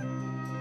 Música